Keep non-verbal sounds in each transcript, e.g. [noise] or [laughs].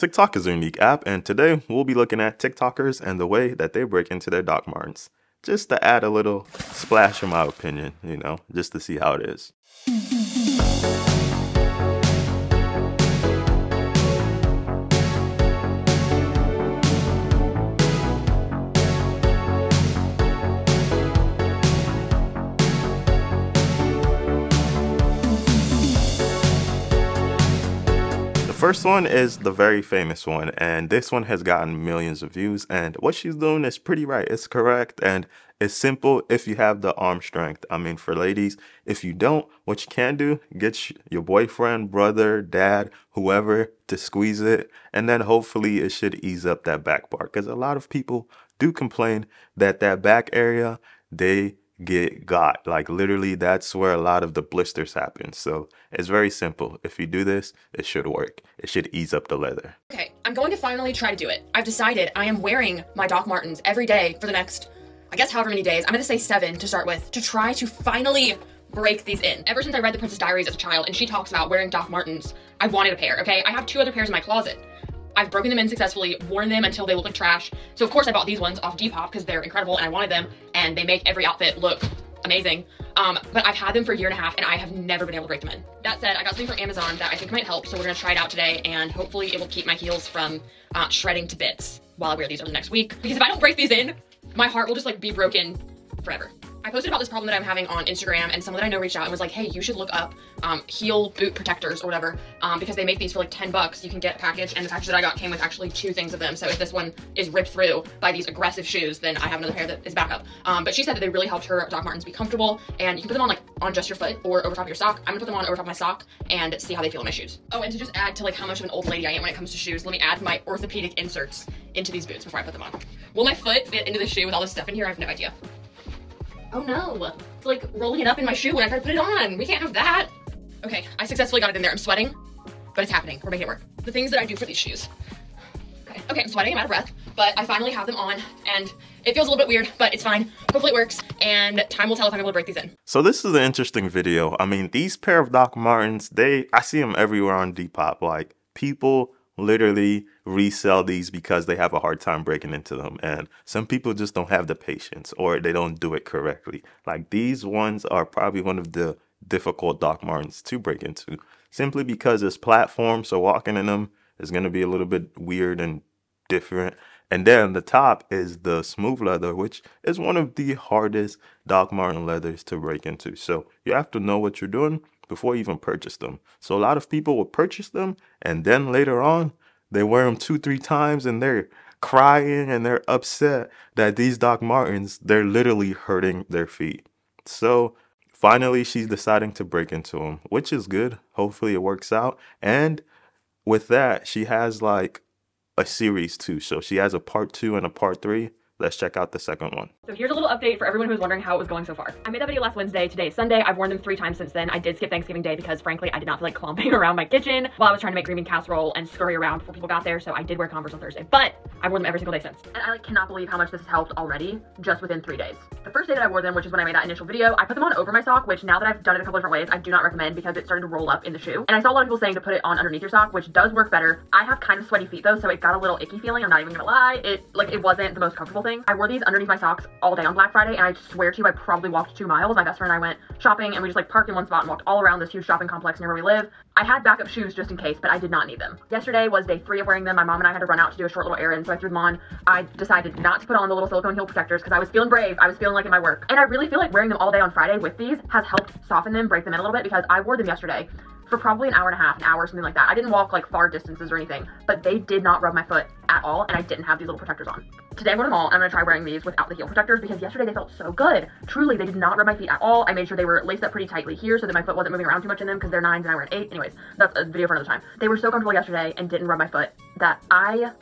TikTok is a unique app, and today we'll be looking at TikTokers and the way that they break into their Doc Martens. Just to add a little splash in my opinion, you know, just to see how it is. First one is the very famous one, and this one has gotten millions of views. And what she's doing is pretty right. It's correct and it's simple if you have the arm strength. I mean, for ladies, if you don't, what you can do, get your boyfriend, brother, dad, whoever to squeeze it, and then hopefully it should ease up that back part. Because a lot of people do complain that that back area, they get got. Like literally that's where a lot of the blisters happen. So it's very simple. If you do this, it should work. It should ease up the leather. Okay, I'm going to finally try to do it. I've decided I am wearing my Doc Martens every day for the next, I guess however many days. I'm gonna say seven to start with, to try to finally break these in. Ever since I read The Princess Diaries as a child and she talks about wearing Doc Martens, I wanted a pair, okay? I have two other pairs in my closet. I've broken them in successfully, worn them until they look like trash. So of course I bought these ones off Depop because they're incredible and I wanted them and they make every outfit look amazing. Um, but I've had them for a year and a half and I have never been able to break them in. That said, I got something from Amazon that I think might help. So we're gonna try it out today and hopefully it will keep my heels from uh, shredding to bits while I wear these over the next week. Because if I don't break these in, my heart will just like be broken forever. I posted about this problem that I'm having on Instagram and someone that I know reached out and was like, hey, you should look up um, heel boot protectors or whatever um, because they make these for like 10 bucks. You can get a package and the package that I got came with actually two things of them. So if this one is ripped through by these aggressive shoes, then I have another pair that is backup. Um, but she said that they really helped her Doc Martens be comfortable and you can put them on like on just your foot or over top of your sock. I'm gonna put them on over top of my sock and see how they feel in my shoes. Oh, and to just add to like how much of an old lady I am when it comes to shoes, let me add my orthopedic inserts into these boots before I put them on. Will my foot fit into the shoe with all this stuff in here? I have no idea. Oh no, it's like rolling it up in my shoe when I try to put it on. We can't have that. Okay, I successfully got it in there. I'm sweating, but it's happening. We're making it work. The things that I do for these shoes. Okay, okay, I'm sweating, I'm out of breath, but I finally have them on and it feels a little bit weird, but it's fine. Hopefully it works and time will tell if I'm able to break these in. So this is an interesting video. I mean, these pair of Doc Martens, they, I see them everywhere on Depop. Like people literally resell these because they have a hard time breaking into them. And some people just don't have the patience or they don't do it correctly. Like these ones are probably one of the difficult Doc Martens to break into simply because it's platform. So walking in them is going to be a little bit weird and different. And then the top is the smooth leather, which is one of the hardest Doc Marten leathers to break into. So you have to know what you're doing before even purchase them. So a lot of people will purchase them and then later on they wear them two, three times and they're crying and they're upset that these Doc Martens, they're literally hurting their feet. So finally she's deciding to break into them, which is good. Hopefully it works out. And with that, she has like a series too. So she has a part two and a part three. Let's check out the second one. So here's a little update for everyone who's wondering how it was going so far. I made that video last Wednesday. Today is Sunday. I've worn them three times since then. I did skip Thanksgiving Day because frankly, I did not feel like clomping [laughs] around my kitchen while I was trying to make green bean casserole and scurry around before people got there. So I did wear Converse on Thursday, but I've worn them every single day since. And I like cannot believe how much this has helped already just within three days. The first day that I wore them, which is when I made that initial video, I put them on over my sock, which now that I've done it a couple different ways, I do not recommend because it started to roll up in the shoe. And I saw a lot of people saying to put it on underneath your sock, which does work better. I have kind of sweaty feet though, so it got a little icky feeling. I'm not even gonna lie. It like it wasn't the most comfortable thing. I wore these underneath my socks all day on Black Friday, and I swear to you, I probably walked two miles. My best friend and I went shopping, and we just like parked in one spot and walked all around this huge shopping complex near where we live. I had backup shoes just in case, but I did not need them. Yesterday was day three of wearing them. My mom and I had to run out to do a short little errand, so I threw them on. I decided not to put on the little silicone heel protectors because I was feeling brave. I was feeling like in my work. And I really feel like wearing them all day on Friday with these has helped soften them, break them in a little bit because I wore them yesterday for probably an hour and a half, an hour, something like that. I didn't walk like far distances or anything, but they did not rub my foot at all, and I didn't have these little protectors on. Today I'm going to mall, and I'm to try wearing these without the heel protectors because yesterday they felt so good. Truly, they did not rub my feet at all. I made sure they were laced up pretty tightly here so that my foot wasn't moving around too much in them because they're nines and I wear an eight. Anyways, that's a video for another time. They were so comfortable yesterday and didn't rub my foot that I,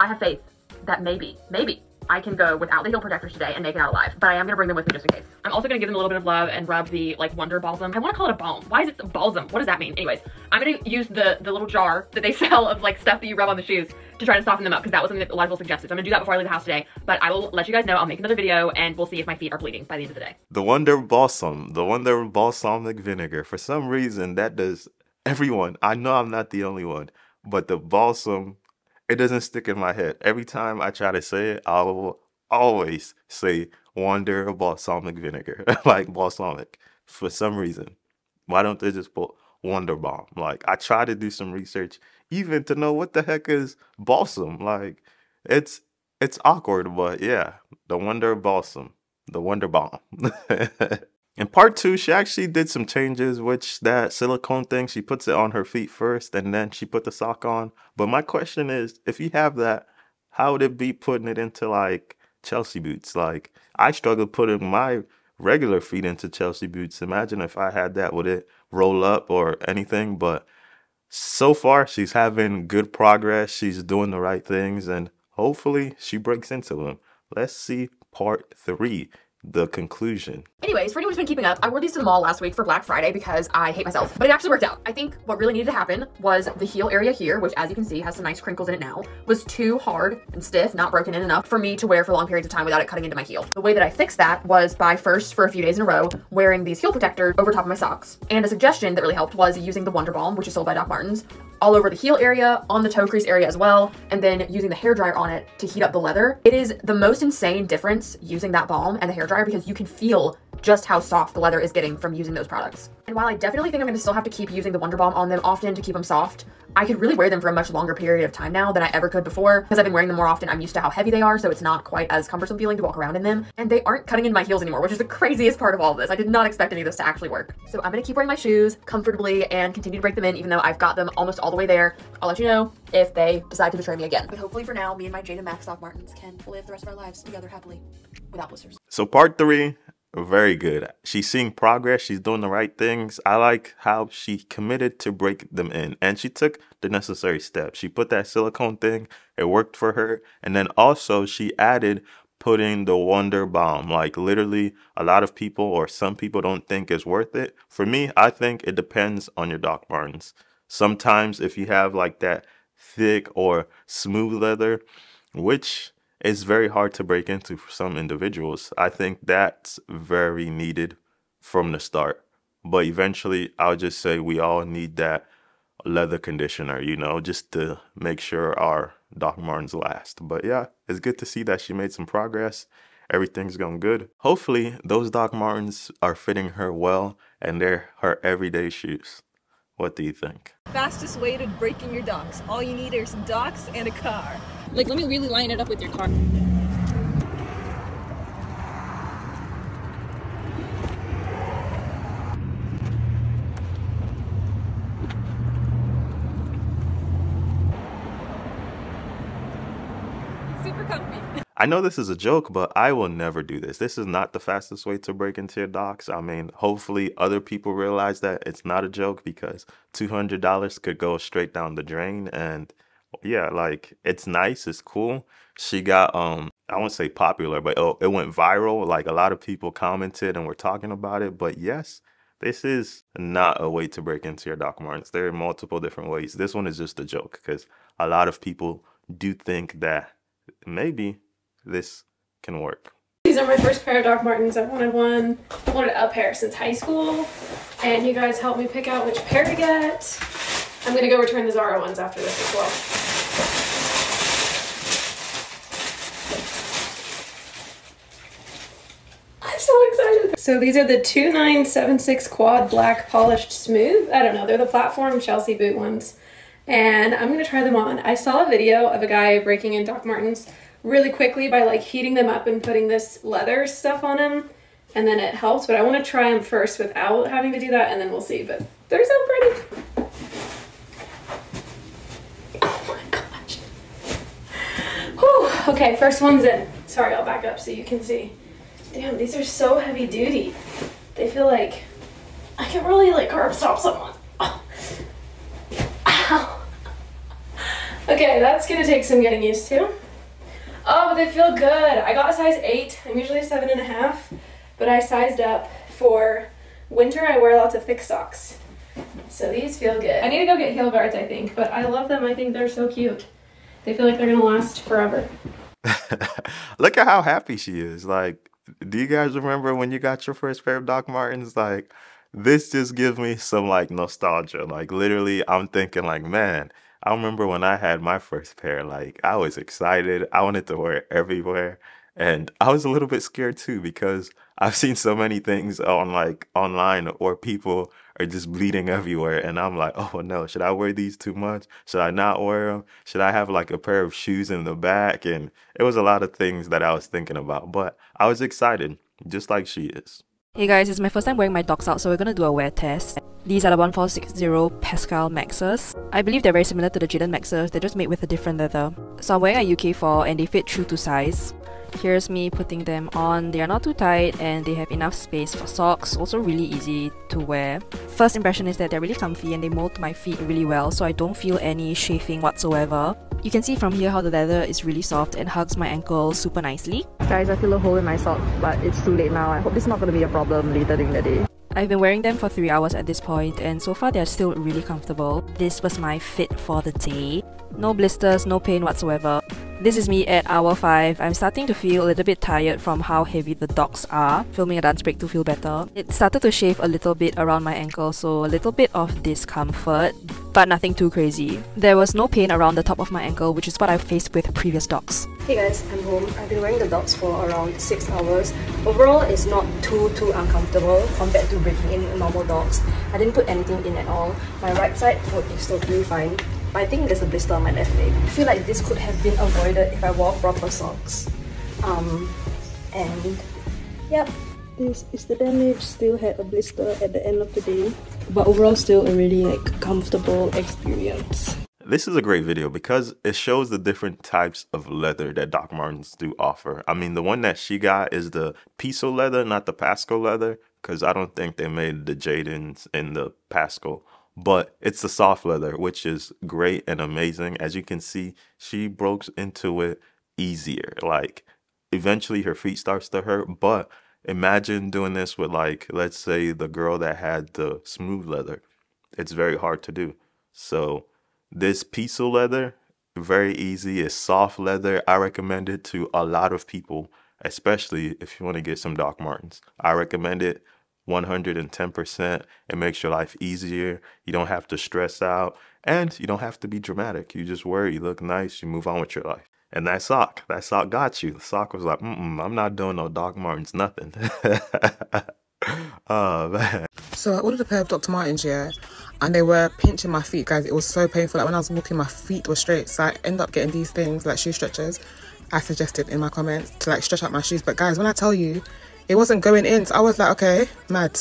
I have faith that maybe, maybe I can go without the heel protectors today and make it out alive, but I am gonna bring them with me just in case. I'm also gonna give them a little bit of love and rub the like Wonder Balsam. I wanna call it a balm. Why is it balsam? What does that mean? Anyways, I'm gonna use the, the little jar that they [laughs] sell of like stuff that you rub on the shoes to try to soften them up because that was something that a lot of people suggested. So I'm gonna do that before I leave the house today, but I will let you guys know. I'll make another video and we'll see if my feet are bleeding by the end of the day. The Wonder Balsam, the Wonder Balsamic Vinegar. For some reason, that does everyone. I know I'm not the only one but the balsam, it doesn't stick in my head. Every time I try to say it, I will always say Wonder Balsamic Vinegar, [laughs] like balsamic, for some reason. Why don't they just put Wonder Balm? Like, I try to do some research even to know what the heck is balsam. Like, it's it's awkward, but yeah, the Wonder Balsam, the Wonder Balm. [laughs] In part two, she actually did some changes, which that silicone thing, she puts it on her feet first and then she put the sock on. But my question is, if you have that, how would it be putting it into like Chelsea boots? Like, I struggle putting my regular feet into Chelsea boots. Imagine if I had that, would it roll up or anything? But so far, she's having good progress. She's doing the right things and hopefully she breaks into them. Let's see part three the conclusion. Anyways, for anyone who's been keeping up, I wore these to the mall last week for Black Friday because I hate myself, but it actually worked out. I think what really needed to happen was the heel area here, which as you can see has some nice crinkles in it now, was too hard and stiff, not broken in enough for me to wear for long periods of time without it cutting into my heel. The way that I fixed that was by first, for a few days in a row, wearing these heel protectors over top of my socks. And a suggestion that really helped was using the Wonder Balm, which is sold by Doc Martens, all over the heel area, on the toe crease area as well, and then using the hair dryer on it to heat up the leather. It is the most insane difference using that balm and the hair dryer because you can feel just how soft the leather is getting from using those products. And while I definitely think I'm gonna still have to keep using the Wonder Balm on them often to keep them soft, I could really wear them for a much longer period of time now than I ever could before. Because I've been wearing them more often, I'm used to how heavy they are, so it's not quite as cumbersome feeling to walk around in them. And they aren't cutting into my heels anymore, which is the craziest part of all of this. I did not expect any of this to actually work. So I'm gonna keep wearing my shoes comfortably and continue to break them in, even though I've got them almost all the way there. I'll let you know if they decide to betray me again. But hopefully for now, me and my Jadon Max Doc Martens can live the rest of our lives together happily without blisters. So part three, very good. She's seeing progress. She's doing the right things. I like how she committed to break them in and she took the necessary steps. She put that silicone thing, it worked for her. And then also she added putting the Wonder Balm. Like literally, a lot of people or some people don't think it's worth it. For me, I think it depends on your Doc Martens. Sometimes if you have like that thick or smooth leather, which it's very hard to break into for some individuals. I think that's very needed from the start. But eventually, I'll just say we all need that leather conditioner, you know, just to make sure our Doc Martens last. But yeah, it's good to see that she made some progress. Everything's going good. Hopefully, those Doc Martens are fitting her well and they're her everyday shoes. What do you think? Fastest way to breaking your docks. All you need are some docks and a car. Like, let me really line it up with your car. Super comfy. I know this is a joke, but I will never do this. This is not the fastest way to break into your docks. I mean, hopefully other people realize that it's not a joke because $200 could go straight down the drain and yeah, like it's nice, it's cool. She got um I won't say popular, but it, it went viral. Like a lot of people commented and were talking about it. But yes, this is not a way to break into your Doc Martens. There are multiple different ways. This one is just a joke because a lot of people do think that maybe this can work. These are my first pair of Doc Martens. I've wanted one, I wanted a pair since high school, and you guys helped me pick out which pair to get. I'm gonna go return the Zara ones after this as well. I'm so excited. So these are the 2976 quad black polished smooth. I don't know, they're the platform Chelsea boot ones. And I'm gonna try them on. I saw a video of a guy breaking in Doc Martens really quickly by like heating them up and putting this leather stuff on them and then it helps but I want to try them first without having to do that and then we'll see but they're so pretty oh my gosh Whew. okay first one's in sorry I'll back up so you can see damn these are so heavy duty they feel like I can really like curb stop someone oh. [laughs] Ow. okay that's gonna take some getting used to Oh, but they feel good. I got a size 8. I'm usually a 7.5, but I sized up for winter. I wear lots of thick socks. So these feel good. I need to go get heel guards, I think, but I love them. I think they're so cute. They feel like they're going to last forever. [laughs] Look at how happy she is. Like, do you guys remember when you got your first pair of Doc Martens? Like, this just gives me some like nostalgia. Like, literally, I'm thinking, like, man, I remember when I had my first pair, like I was excited. I wanted to wear it everywhere. And I was a little bit scared too because I've seen so many things on like online or people are just bleeding everywhere. And I'm like, oh no, should I wear these too much? Should I not wear them? Should I have like a pair of shoes in the back? And it was a lot of things that I was thinking about, but I was excited, just like she is. Hey guys, it's my first time wearing my docs out, so we're gonna do a wear test. These are the 1460 Pascal Maxes. I believe they're very similar to the Jadon Maxes, they're just made with a different leather. So I'm wearing a UK4 and they fit true to size. Here's me putting them on. They are not too tight and they have enough space for socks, also really easy to wear. First impression is that they're really comfy and they mold my feet really well, so I don't feel any chafing whatsoever. You can see from here how the leather is really soft and hugs my ankle super nicely. Guys, I feel a hole in my sock, but it's too late now. I hope this not going to be a problem later in the day. I've been wearing them for 3 hours at this point and so far they're still really comfortable. This was my fit for the day. No blisters, no pain whatsoever. This is me at hour 5. I'm starting to feel a little bit tired from how heavy the docs are. Filming a dance break to feel better. It started to shave a little bit around my ankle so a little bit of discomfort but nothing too crazy. There was no pain around the top of my ankle which is what I've faced with previous docs. Hey guys, I'm home. I've been wearing the docs for around 6 hours. Overall, it's not too too uncomfortable compared to breaking in normal docs. I didn't put anything in at all. My right side foot is totally fine. But I think there's a blister on my left leg. I feel like this could have been avoided if I wore proper socks. Um, and yep, this is the damage. Still had a blister at the end of the day. But overall, still a really like comfortable experience. This is a great video because it shows the different types of leather that Doc Martens do offer. I mean, the one that she got is the Peso leather, not the Pasco leather, because I don't think they made the Jadons in the Pasco. but it's the soft leather, which is great and amazing. As you can see, she broke into it easier. Like eventually her feet starts to hurt, but imagine doing this with like, let's say the girl that had the smooth leather. It's very hard to do. So this piece of leather, very easy. It's soft leather. I recommend it to a lot of people, especially if you want to get some Doc Martens. I recommend it 110%. It makes your life easier. You don't have to stress out and you don't have to be dramatic. You just wear it, you look nice, you move on with your life. And that sock, that sock got you. The sock was like, mm I'm not doing no Doc Martens, nothing. [laughs] oh, man. So I ordered a pair of Dr. Martens, yeah, and they were pinching my feet, guys. It was so painful. Like when I was walking, my feet were straight. So I end up getting these things, like shoe stretchers. I suggested in my comments to like stretch out my shoes. But guys, when I tell you, it wasn't going in. So I was like, okay, mad.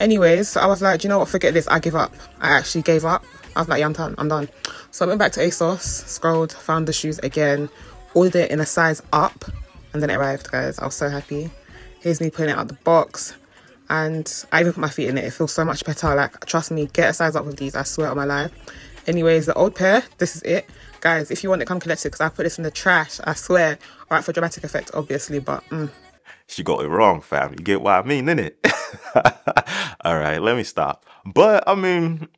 Anyways, so I was like, you know what, forget this, I give up. I actually gave up. I was like, yeah, I'm done, I'm done. So I went back to ASOS, scrolled, found the shoes again, ordered it in a size up, and then it arrived, guys. I was so happy. Here's me putting it out the box. And I even put my feet in it. It feels so much better. Like, trust me, get a size up with these. I swear on my life. Anyways, the old pair, this is it. Guys, if you want it, come collect it because I put this in the trash. I swear. All right, for dramatic effect, obviously, but mm, she got it wrong, fam. You get what I mean, innit? [laughs] All right, let me stop. But I mean,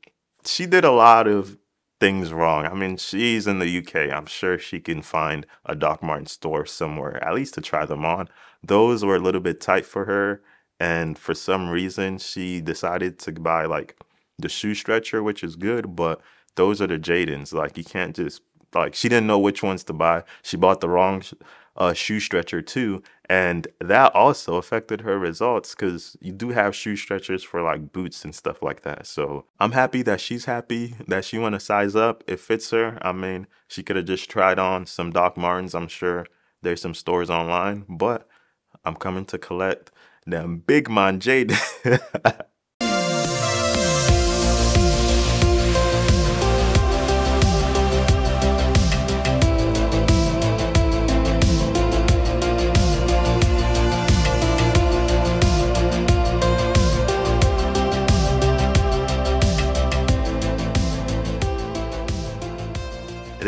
she did a lot of things wrong. I mean, she's in the UK. I'm sure she can find a Doc Marten store somewhere, at least to try them on. Those were a little bit tight for her. And for some reason, she decided to buy like the shoe stretcher, which is good, but those are the Jadons. Like, you can't just, like, she didn't know which ones to buy. She bought the wrong uh, shoe stretcher too, and that also affected her results because you do have shoe stretchers for like boots and stuff like that. So I'm happy that she's happy that she want to size up. It fits her. I mean, she could have just tried on some Doc Martens. I'm sure there's some stores online, but I'm coming to collect them big man Jade. [laughs]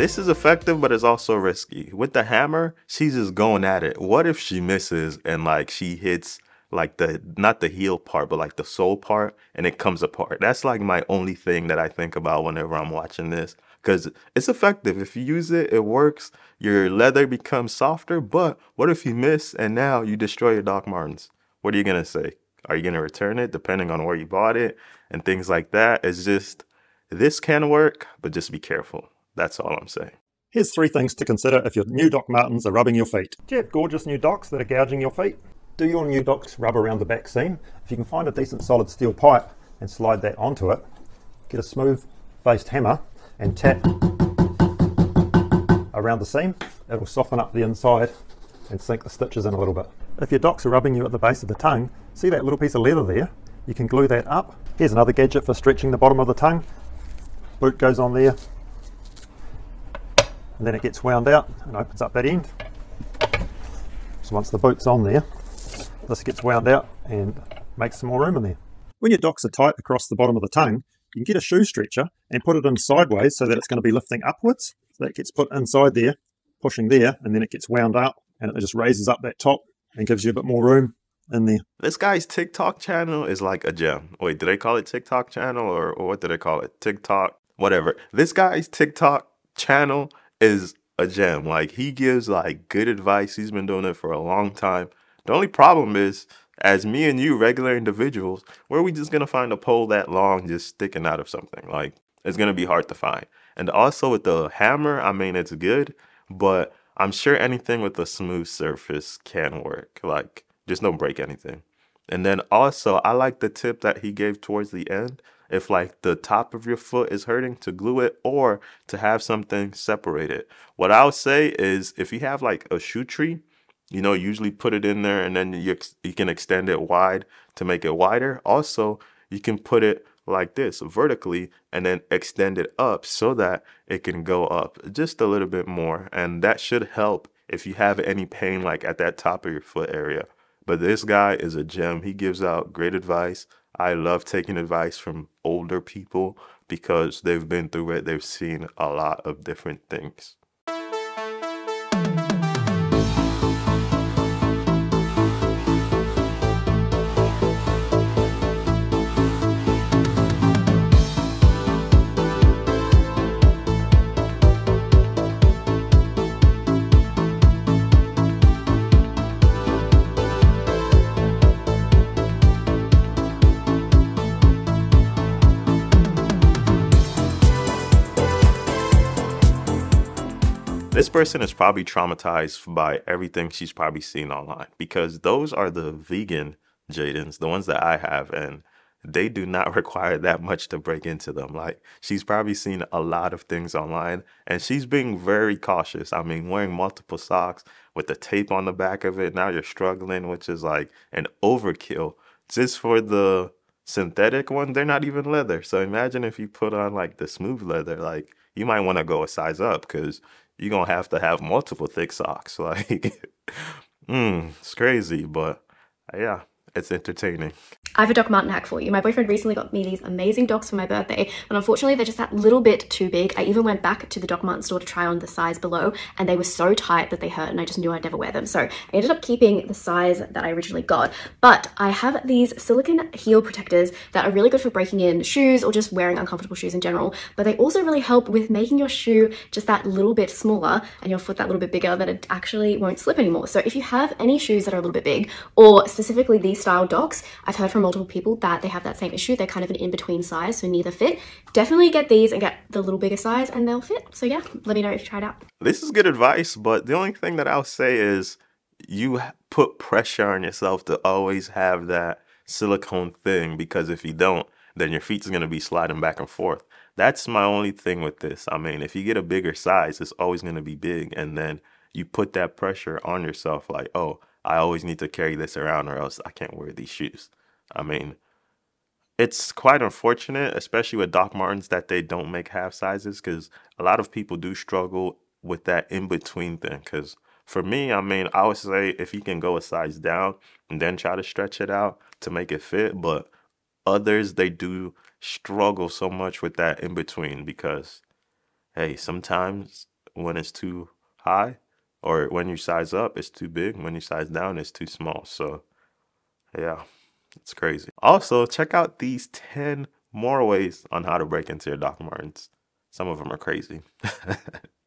This is effective, but it's also risky. With the hammer, she's just going at it. What if she misses and like she hits like the not the heel part, but like the sole part, and it comes apart? That's like my only thing that I think about whenever I'm watching this. Because it's effective. If you use it, it works. Your leather becomes softer. But what if you miss and now you destroy your Doc Martens? What are you gonna say? Are you gonna return it depending on where you bought it and things like that? It's just this can work, but just be careful. That's all I'm saying. Here's three things to consider if your new Doc Martens are rubbing your feet. Do you have gorgeous new Docs that are gouging your feet? Do your new Docs rub around the back seam? If you can find a decent solid steel pipe and slide that onto it, get a smooth faced hammer and tap around the seam. It'll soften up the inside and sink the stitches in a little bit. If your docs are rubbing you at the base of the tongue, see that little piece of leather there? You can glue that up. Here's another gadget for stretching the bottom of the tongue. Boot goes on there and then it gets wound out and opens up that end. So once the boot's on there, this gets wound out and makes some more room in there. When your docs are tight across the bottom of the tongue, you can get a shoe stretcher and put it in sideways so that it's going to be lifting upwards. So that gets put inside there, pushing there, and then it gets wound up and it just raises up that top and gives you a bit more room in there. This guy's TikTok channel is like a gem. Wait, did they call it TikTok channel or, or what did they call it? TikTok, whatever. This guy's TikTok channel is a gem. Like he gives like good advice. He's been doing it for a long time. The only problem is, as me and you, regular individuals, where are we just gonna find a pole that long just sticking out of something? Like it's gonna be hard to find. And also with the hammer, I mean it's good, but I'm sure anything with a smooth surface can work. Like just don't break anything. And then also I like the tip that he gave towards the end if like the top of your foot is hurting to glue it or to have something separate it. What I would say is if you have like a shoe tree, you know, usually put it in there and then you, you can extend it wide to make it wider. Also, you can put it like this vertically and then extend it up so that it can go up just a little bit more. And that should help if you have any pain like at that top of your foot area. But this guy is a gem. He gives out great advice. I love taking advice from older people because they've been through it, they've seen a lot of different things. This person is probably traumatized by everything she's probably seen online because those are the vegan Jadons, the ones that I have, and they do not [laughs] require that much to break into them. Like she's probably seen a lot of things online and she's being very cautious. I mean, wearing multiple socks with the tape on the back of it. Now you're struggling, which is like an overkill. Just for the synthetic one, they're not even leather. So imagine if you put on like the smooth leather, like you might want to go a size up because you're gonna have to have multiple thick socks. [laughs] Like, mm, it's crazy, but yeah, it's entertaining. I have a Doc Marten hack for you. My boyfriend recently got me these amazing docs for my birthday, and unfortunately they're just that little bit too big. I even went back to the Doc Marten store to try on the size below, and they were so tight that they hurt, and I just knew I'd never wear them. So I ended up keeping the size that I originally got. But I have these silicone heel protectors that are really good for breaking in shoes or just wearing uncomfortable shoes in general, but they also really help with making your shoe just that little bit smaller and your foot that little bit bigger that it actually won't slip anymore. So if you have any shoes that are a little bit big, or specifically these style docs, I've heard from multiple people that they have that same issue. They're kind of an in-between size, so neither fit. Definitely get these and get the little bigger size and they'll fit. So yeah, let me know if you try it out. This is good advice, but the only thing that I'll say is you put pressure on yourself to always have that silicone thing because if you don't, then your feet's going to be sliding back and forth. That's my only thing with this. I mean, if you get a bigger size, it's always going to be big and then you put that pressure on yourself like, "Oh, I always need to carry this around or else I can't wear these shoes." I mean, it's quite unfortunate, especially with Doc Martens, that they don't make half sizes because a lot of people do struggle with that in between thing. Because for me, I mean, I would say if you can go a size down and then try to stretch it out to make it fit, but others they do struggle so much with that in between because hey, sometimes when it's too high or when you size up, it's too big. When you size down, it's too small. So yeah. It's crazy. Also, check out these 10 more ways on how to break into your Doc Martens. Some of them are crazy. [laughs]